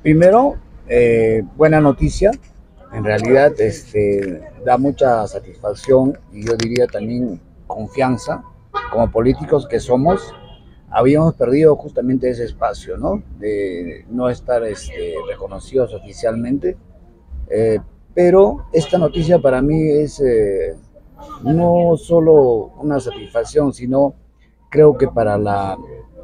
Primero, eh, buena noticia. En realidad este, da mucha satisfacción y yo diría también confianza como políticos que somos. Habíamos perdido justamente ese espacio, ¿no? De no estar este, reconocidos oficialmente. Eh, pero esta noticia para mí es eh, no solo una satisfacción, sino creo que para la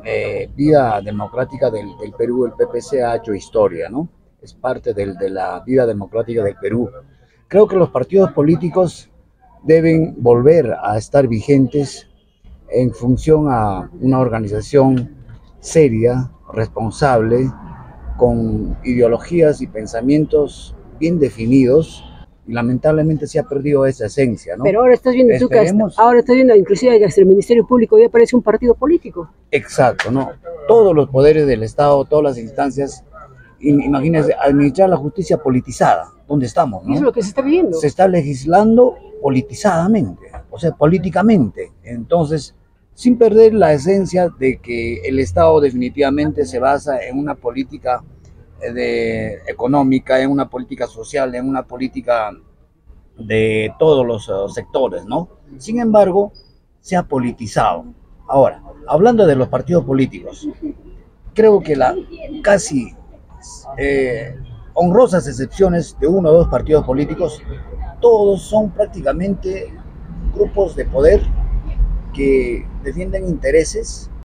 eh, vida democrática del, Perú, el PPC ha hecho historia, ¿no? Es parte de la vida democrática del Perú. Creo que los partidos políticos deben volver a estar vigentes en función a una organización seria, responsable, con ideologías y pensamientos bien definidos, lamentablemente se ha perdido esa esencia, ¿no? Pero ahora estás viendo tú que ahora estás viendo inclusive que el Ministerio Público ya parece un partido político. Exacto, ¿no? Todos los poderes del Estado, todas las instancias, imagínense, administrar la justicia politizada, ¿dónde estamos, no? Eso es lo que se está viendo. Se está legislando politizadamente, o sea, políticamente. Entonces, sin perder la esencia de que el Estado definitivamente se basa en una política de, económica, en una política social, en una política de todos los eh, sectores, ¿no? Sin embargo, se ha politizado. Ahora, hablando de los partidos políticos, creo que la casi eh, honrosas excepciones de uno o dos partidos políticos, todos son prácticamente grupos de poder que defienden intereses